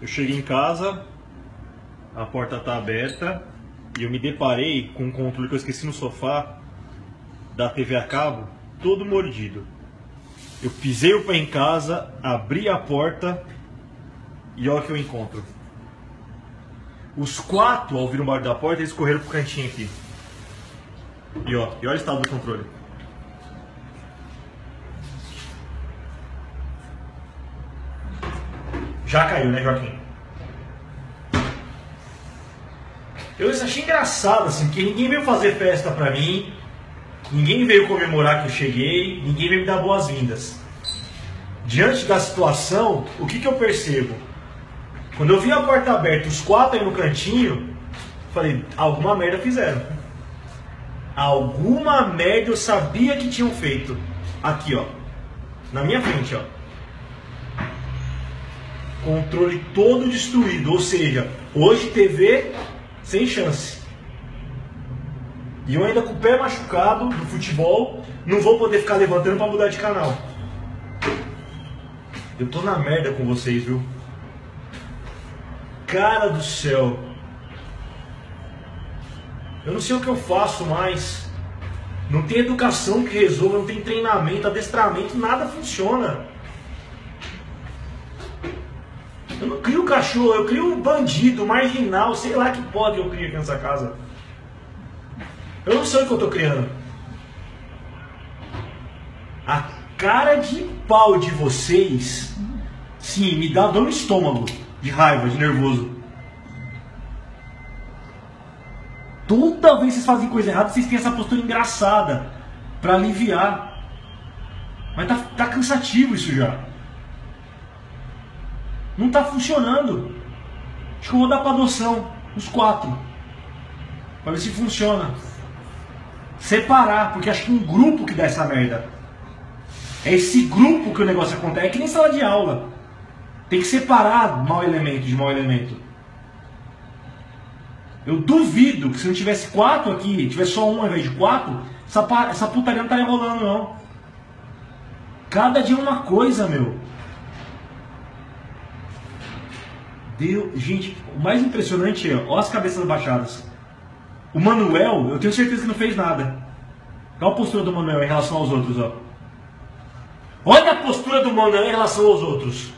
Eu cheguei em casa, a porta tá aberta e eu me deparei com um controle que eu esqueci no sofá da TV a cabo, todo mordido. Eu pisei o pé em casa, abri a porta e olha o que eu encontro. Os quatro, ao ouvir o barulho da porta, eles correram pro cantinho aqui. E ó, e olha o estado do controle. Já caiu, né, Joaquim? Eu achei engraçado, assim, porque ninguém veio fazer festa pra mim, ninguém veio comemorar que eu cheguei, ninguém veio me dar boas-vindas. Diante da situação, o que, que eu percebo? Quando eu vi a porta aberta, os quatro aí no cantinho, falei, alguma merda fizeram. Alguma merda eu sabia que tinham feito. Aqui, ó. Na minha frente, ó. Controle todo destruído. Ou seja, hoje TV sem chance. E eu ainda com o pé machucado no futebol, não vou poder ficar levantando para mudar de canal. Eu tô na merda com vocês, viu? Cara do céu. Eu não sei o que eu faço mais. Não tem educação que resolva, não tem treinamento, adestramento, nada funciona. Eu não crio cachorro, eu crio um bandido, marginal, sei lá que pode eu crio aqui nessa casa. Eu não sei o que eu tô criando. A cara de pau de vocês, sim, me dá dor no estômago, de raiva, de nervoso. Toda vez que vocês fazem coisa errada, vocês têm essa postura engraçada para aliviar. Mas tá, tá cansativo isso já. Não tá funcionando. Acho que eu vou dar para adoção, os quatro. Para ver se funciona. Separar, porque acho que um grupo que dá essa merda. É esse grupo que o negócio acontece. É que nem sala de aula. Tem que separar mau elemento de mau elemento. Eu duvido que se não tivesse quatro aqui, tivesse só um ao invés de quatro, essa, essa putaria não estaria rolando não. Cada dia uma coisa, meu. Deu, gente, o mais impressionante é, ó as cabeças baixadas. O Manuel, eu tenho certeza que não fez nada. Qual a postura do Manuel em relação aos outros, ó? Olha a postura do Manuel em relação aos outros.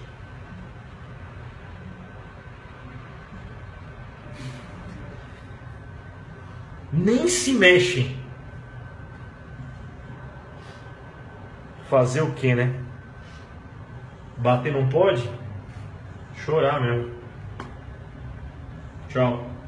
Nem se mexem. Fazer o que, né? Bater não pode? Chorar mesmo. Draw.